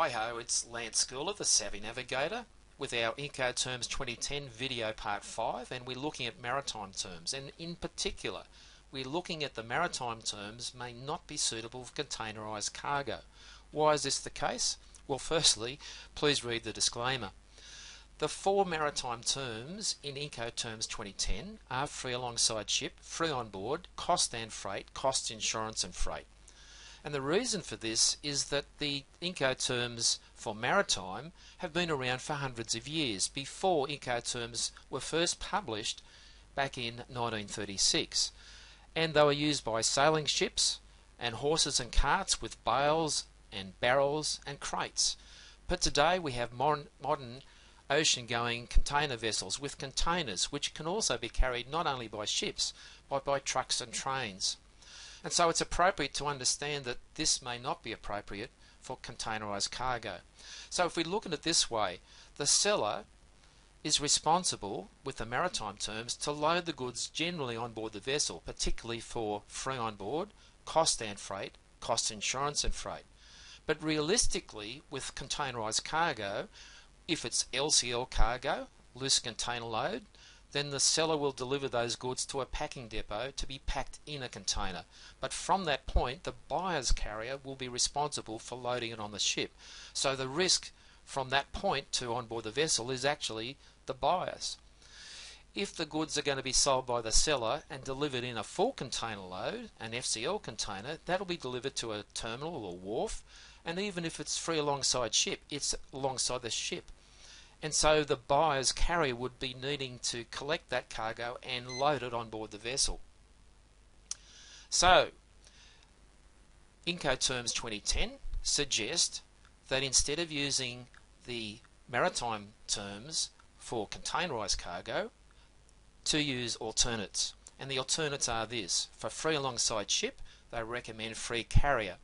Hi ho, it's Lance Schooler, the Savvy Navigator, with our Incoterms 2010 video part 5, and we're looking at maritime terms. And in particular, we're looking at the maritime terms may not be suitable for containerized cargo. Why is this the case? Well, firstly, please read the disclaimer. The four maritime terms in Incoterms 2010 are free alongside ship, free on board, cost and freight, cost insurance and freight. And the reason for this is that the Incoterms for maritime have been around for hundreds of years before Incoterms were first published back in 1936. And they were used by sailing ships and horses and carts with bales and barrels and crates. But today we have modern, modern ocean going container vessels with containers which can also be carried not only by ships but by trucks and trains. And so it's appropriate to understand that this may not be appropriate for containerized cargo. So if we look at it this way, the seller is responsible with the maritime terms to load the goods generally on board the vessel, particularly for free on board, cost and freight, cost insurance and freight. But realistically, with containerized cargo, if it's LCL cargo, loose container load, then the seller will deliver those goods to a packing depot to be packed in a container. But from that point, the buyer's carrier will be responsible for loading it on the ship. So the risk from that point to onboard the vessel is actually the buyer's. If the goods are going to be sold by the seller and delivered in a full container load, an FCL container, that'll be delivered to a terminal or wharf. And even if it's free alongside ship, it's alongside the ship. And so the buyer's carrier would be needing to collect that cargo and load it on board the vessel. So, Incoterms 2010 suggest that instead of using the maritime terms for containerized cargo, to use alternates. And the alternates are this. For free alongside ship, they recommend free carrier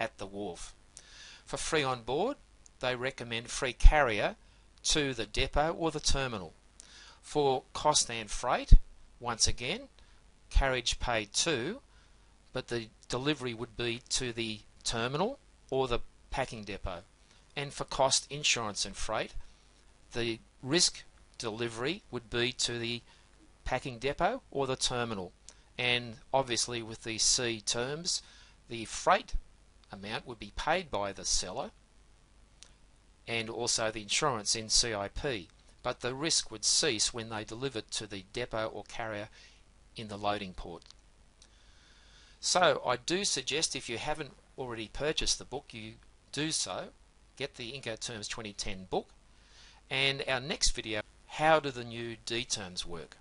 at the wharf. For free on board, they recommend free carrier to the depot or the terminal. For cost and freight, once again, carriage paid to, but the delivery would be to the terminal or the packing depot. And for cost, insurance and freight, the risk delivery would be to the packing depot or the terminal. And obviously with these C terms, the freight amount would be paid by the seller and also the insurance in CIP, but the risk would cease when they delivered to the depot or carrier in the loading port. So I do suggest if you haven't already purchased the book, you do so. Get the Incoterms 2010 book. And our next video, how do the new D terms work?